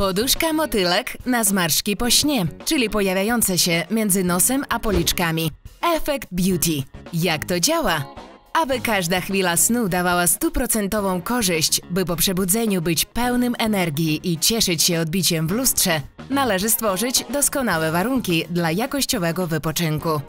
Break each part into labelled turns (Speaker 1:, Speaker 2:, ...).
Speaker 1: Poduszka motylek na zmarszczki po śnie, czyli pojawiające się między nosem a policzkami. Efekt Beauty. Jak to działa? Aby każda chwila snu dawała stuprocentową korzyść, by po przebudzeniu być pełnym energii i cieszyć się odbiciem w lustrze, należy stworzyć doskonałe warunki dla jakościowego wypoczynku.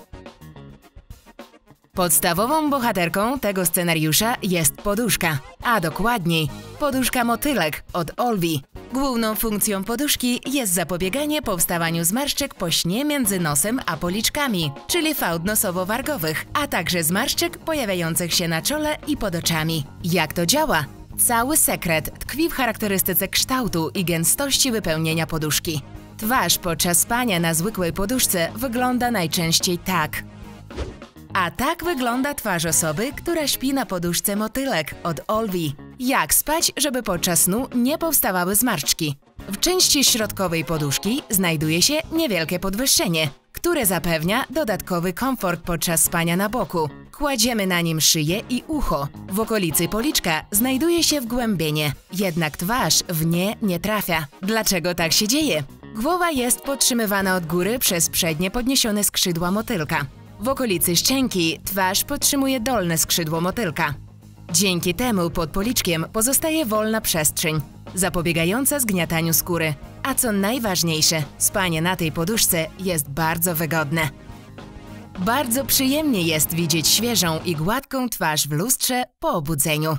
Speaker 1: Podstawową bohaterką tego scenariusza jest poduszka, a dokładniej poduszka motylek od Olvi. Główną funkcją poduszki jest zapobieganie powstawaniu zmarszczek po śnie między nosem a policzkami, czyli fałd nosowo-wargowych, a także zmarszczek pojawiających się na czole i pod oczami. Jak to działa? Cały sekret tkwi w charakterystyce kształtu i gęstości wypełnienia poduszki. Twarz podczas spania na zwykłej poduszce wygląda najczęściej tak. A tak wygląda twarz osoby, która śpi na poduszce motylek od Olvi. Jak spać, żeby podczas snu nie powstawały zmarszczki? W części środkowej poduszki znajduje się niewielkie podwyższenie, które zapewnia dodatkowy komfort podczas spania na boku. Kładziemy na nim szyję i ucho. W okolicy policzka znajduje się wgłębienie, jednak twarz w nie nie trafia. Dlaczego tak się dzieje? Głowa jest podtrzymywana od góry przez przednie podniesione skrzydła motylka. W okolicy szczęki twarz podtrzymuje dolne skrzydło motylka. Dzięki temu pod policzkiem pozostaje wolna przestrzeń, zapobiegająca zgniataniu skóry. A co najważniejsze, spanie na tej poduszce jest bardzo wygodne. Bardzo przyjemnie jest widzieć świeżą i gładką twarz w lustrze po obudzeniu.